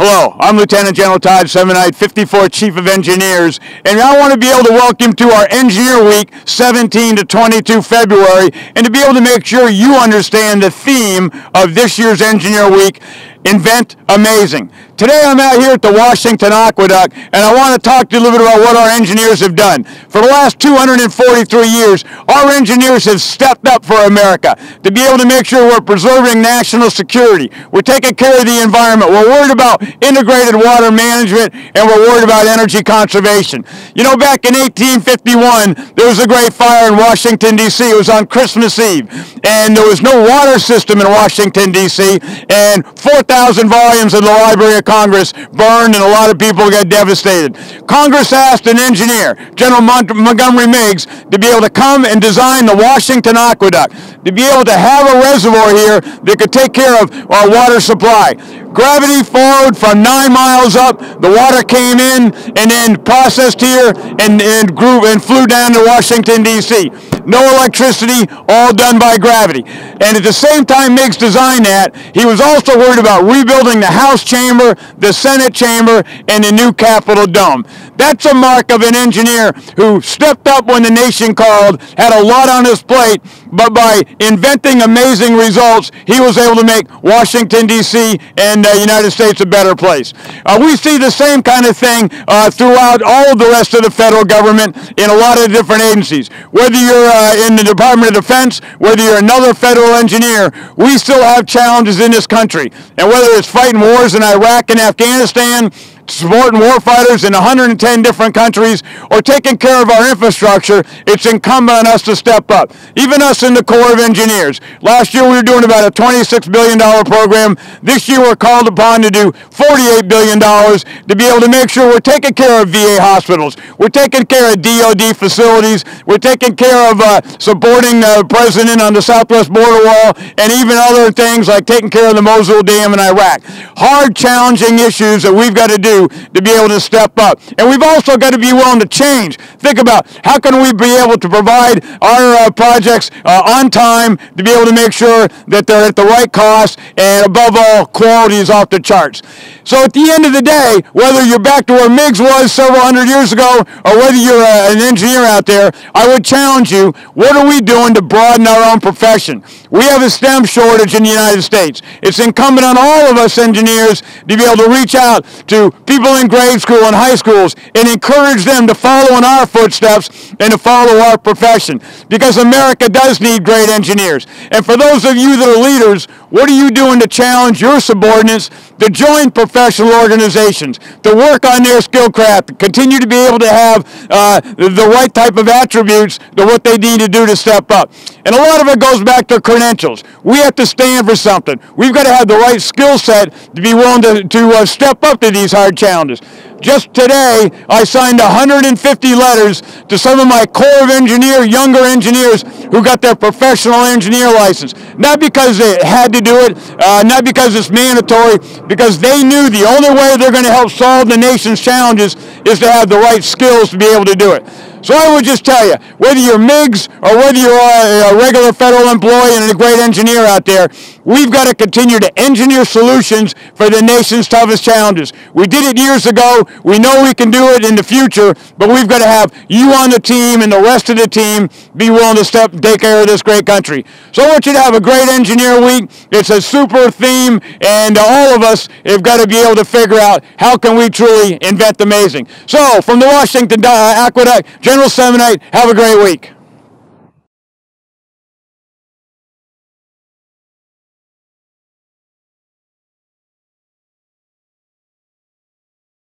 Hello, I'm Lieutenant General Todd Semonite, 54 Chief of Engineers, and I want to be able to welcome to our Engineer Week 17 to 22 February and to be able to make sure you understand the theme of this year's Engineer Week invent amazing. Today I'm out here at the Washington Aqueduct and I want to talk to you a little bit about what our engineers have done. For the last 243 years, our engineers have stepped up for America to be able to make sure we're preserving national security. We're taking care of the environment. We're worried about integrated water management and we're worried about energy conservation. You know, back in 1851, there was a great fire in Washington, D.C. It was on Christmas Eve and there was no water system in Washington, D.C. and 4,000 volumes of the Library of Congress burned and a lot of people got devastated. Congress asked an engineer, General Mont- Montgomery Meigs, to be able to come and design the Washington Aqueduct, to be able to have a reservoir here that could take care of our water supply. Gravity followed from nine miles up. The water came in and then processed here and, and grew and flew down to Washington, D.C. No electricity, all done by gravity. And at the same time Meigs designed that, he was also worried about rebuilding the House chamber, the Senate chamber, and the new Capitol dome. That's a mark of an engineer who stepped up when the nation called, had a lot on his plate, but by inventing amazing results, he was able to make Washington, D.C. and the uh, United States a better place. Uh, we see the same kind of thing uh, throughout all of the rest of the federal government in a lot of different agencies. Whether you're uh, in the Department of Defense, whether you're another federal engineer, we still have challenges in this country. And whether it's fighting wars in Iraq and Afghanistan, supporting warfighters in 110 different countries or taking care of our infrastructure, it's incumbent on us to step up. Even us in the Corps of Engineers. Last year we were doing about a $26 billion program. This year we're called upon to do $48 billion to be able to make sure we're taking care of VA hospitals. We're taking care of DOD facilities. We're taking care of uh, supporting the president on the southwest border wall and even other things like taking care of the Mosul Dam in Iraq. Hard, challenging issues that we've got to do to be able to step up. And we've also got to be willing to change. Think about how can we be able to provide our uh, projects uh, on time to be able to make sure that they're at the right cost and above all, quality is off the charts. So at the end of the day, whether you're back to where Meigs was several hundred years ago or whether you're uh, an engineer out there, I would challenge you, what are we doing to broaden our own profession? We have a STEM shortage in the United States. It's incumbent on all of us engineers to be able to reach out to people in grade school and high schools and encourage them to follow in our footsteps and to follow our profession because America does need great engineers. And for those of you that are leaders, what are you doing to challenge your subordinates to join professional organizations, to work on their skill craft, continue to be able to have uh, the right type of attributes to what they need to do to step up? And a lot of it goes back to credentials. We have to stand for something. We've got to have the right skill set to be willing to, to uh, step up to these hard challenges. Just today, I signed 150 letters to some of my Corps of Engineer, younger engineers who got their professional engineer license. Not because they had to do it, uh, not because it's mandatory, because they knew the only way they're going to help solve the nation's challenges is to have the right skills to be able to do it. So I would just tell you, whether you're Meigs or whether you're a regular federal employee and a great engineer out there, we've got to continue to engineer solutions for the nation's toughest challenges. We did it years ago. We know we can do it in the future, but we've got to have you on the team and the rest of the team be willing to step and take care of this great country. So I want you to have a great engineer week. It's a super theme, and all of us have got to be able to figure out how can we truly invent the amazing. So from the Washington uh, Aqueduct, General Semonite, have a great week.